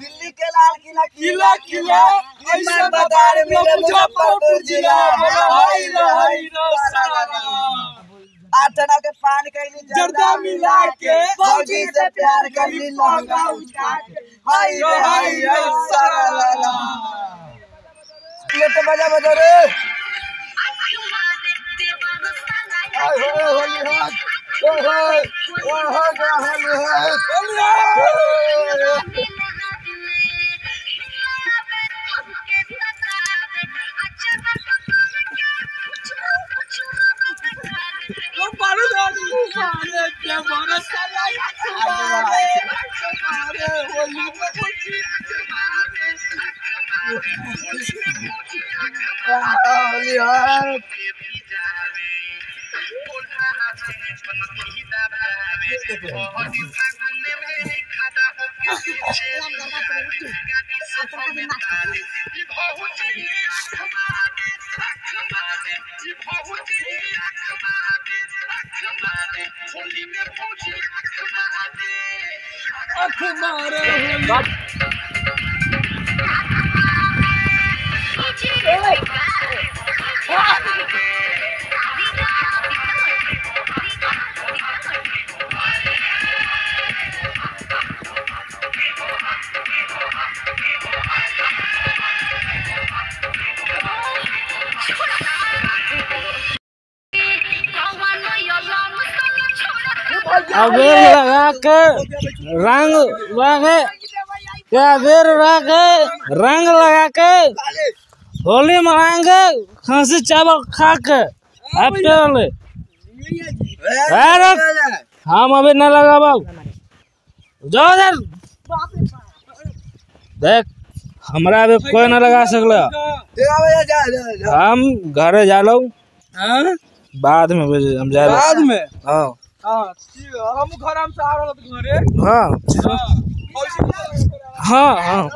दिल्ली के लाल किला किला किला निर्माण बाज़ार में मुजफ्फरपुर जिला। हाय रे हाय आटना के पान कैली जर्दा मिला के फौजी से प्यार कैली लहंगा उठा के। हाय रे हाय रे सारा लाला ये तो बजा बजा रे। हाय हाय होली हाय। ओहो होली हाय। ओ अख मारे अबीर लगा के रंग लगे क्या अबीर लगा के रंग लगा के होली मनाएँगे खांसी चावल खा के बोले अरे हम अभी न लगा बाबू जाओ इधर। देख हमरा अभी कोई न लगा सकला। हम घरे जा लो बाद में हम जा बाद में? हाँ हाँ है। हम घर हम से आ रहा था घरे हाँ। हाँ हाँ हाँ।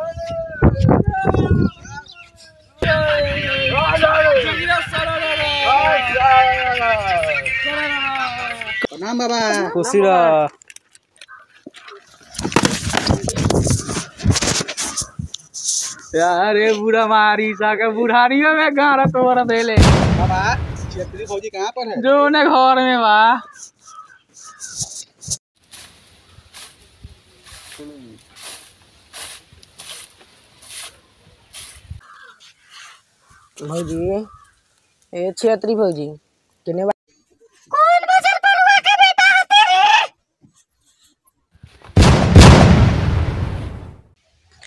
प्रणाम बाबा। खुशी रह यार ये बुढ़ा मारी साके बुढ़ानियों में गारा तोड़ देले। बाबा क्षेत्रीय फौजी कहाँ पर है? जो ने घर में बा। भौजी ए क्षेत्री भौजी किने बा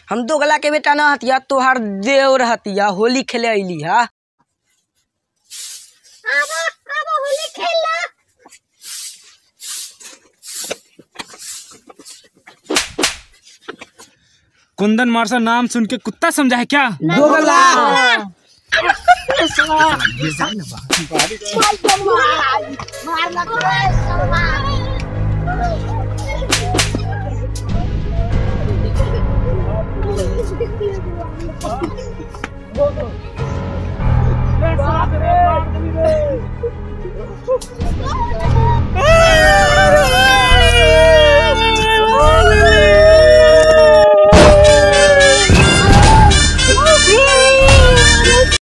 हम दोगला के बेटा न हतिया तोहार देवर हतिया होली खेले अइली हा? कुंदन मार्शल नाम सुन के कुत्ता समझा है क्या? दोगला 的时候，你上了吧？快点嘛！完了，快点！